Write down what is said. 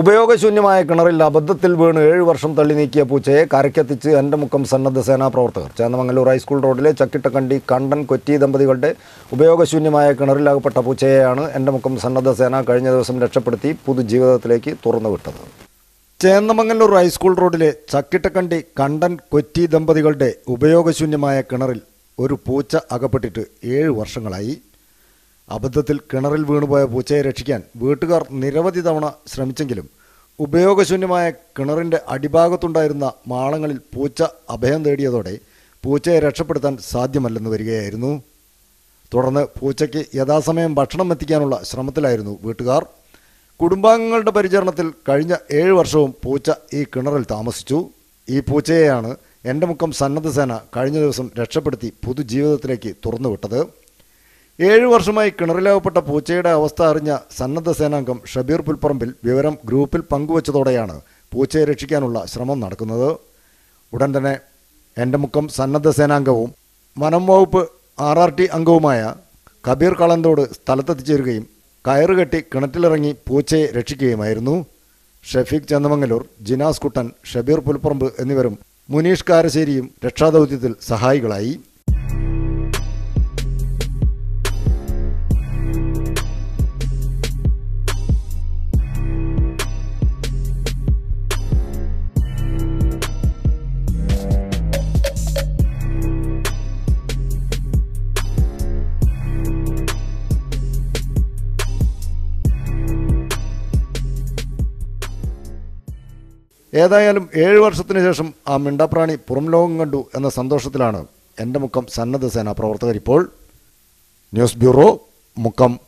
ഉപയോഗശൂന്യമായ കിണറിൽ അബദ്ധത്തിൽ വീണ് ഏഴ് വർഷം തള്ളി നീക്കിയ പൂച്ചയെ കരയ്ക്കെത്തിച്ച് എന്റെ മുഖം സന്നദ്ധ സേനാ പ്രവർത്തകർ. ചേന്നമംഗലൂർ ഹൈസ്കൂൾ റോഡിലെ ചക്കിട്ടക്കണ്ടി കണ്ടൻ കൊറ്റി ദമ്പതികളുടെ ഉപയോഗശൂന്യമായ കിണറിൽ അകപ്പെട്ട പൂച്ചയെയാണ് എന്റെ മുഖം സന്നദ്ധ സേന കഴിഞ്ഞ ദിവസം രക്ഷപ്പെടുത്തി പുതുജീവിതത്തിലേക്ക് തുറന്നുവിട്ടത് ചേന്നമംഗലൂർ ഹൈസ്കൂൾ റോഡിലെ ചക്കിട്ടക്കണ്ടി കണ്ടൻ കൊറ്റി ദമ്പതികളുടെ ഉപയോഗശൂന്യമായ കിണറിൽ ഒരു പൂച്ച അകപ്പെട്ടിട്ട് ഏഴ് വർഷങ്ങളായി. അബദ്ധത്തിൽ കിണറിൽ വീണുപോയ പൂച്ചയെ രക്ഷിക്കാൻ വീട്ടുകാർ നിരവധി തവണ ശ്രമിച്ചെങ്കിലും ഉപയോഗശൂന്യമായ കിണറിന്റെ അടിഭാഗത്തുണ്ടായിരുന്ന മാളങ്ങളിൽ പൂച്ച അഭയം തേടിയതോടെ പൂച്ചയെ രക്ഷപ്പെടുത്താൻ സാധ്യമല്ലെന്ന് വരികയായിരുന്നു. തുടർന്ന് പൂച്ചയ്ക്ക് യഥാസമയം ഭക്ഷണം എത്തിക്കാനുള്ള ശ്രമത്തിലായിരുന്നു വീട്ടുകാർ. കുടുംബാംഗങ്ങളുടെ പരിചരണത്തിൽ കഴിഞ്ഞ ഏഴ് വർഷവും പൂച്ച ഈ കിണറിൽ താമസിച്ചു. ഈ പൂച്ചയെയാണ് എന്റെ മുഖം സന്നദ്ധ സേന കഴിഞ്ഞ ദിവസം രക്ഷപ്പെടുത്തി പുതുജീവിതത്തിലേക്ക് തുറന്നുവിട്ടത്. ഏഴു വർഷമായി കിണറിലാവപ്പെട്ട പൂച്ചയുടെ അവസ്ഥ അറിഞ്ഞ സന്നദ്ധ സേനാംഗം ഷബീർ പുൽപ്പറമ്പിൽ വിവരം ഗ്രൂപ്പിൽ പങ്കുവച്ചതോടെയാണ് പൂച്ചയെ രക്ഷിക്കാനുള്ള ശ്രമം നടക്കുന്നത്. ഉടൻ തന്നെ എന്റെ മുക്കം സന്നദ്ധ സേനാംഗവും വനം വകുപ്പ് ആർ ആർ ടി അംഗവുമായ കബീർ കളന്തോട് സ്ഥലത്തെത്തിച്ചേരുകയും കയറുകെട്ടി കിണറ്റിലിറങ്ങി പൂച്ചയെ രക്ഷിക്കുകയുമായിരുന്നു. ഷഫീഖ് ചന്ദമംഗലൂർ ജിനാസ് കുട്ടൻ ഷബീർ പുൽപ്പറമ്പ് എന്നിവരും മുനീഷ് കാരശ്ശേരിയും രക്ഷാദൗത്യത്തിൽ സഹായികളായി. ഏതായാലും ഏഴ് വർഷത്തിന് ശേഷം ആ മിണ്ടാപ്രാണി പുറം ലോകം കണ്ടു എന്ന സന്തോഷത്തിലാണ് എന്റെ മുഖം സന്നദ്ധ സേനാ പ്രവർത്തകർ ഇപ്പോൾ. News bureau Mukkam.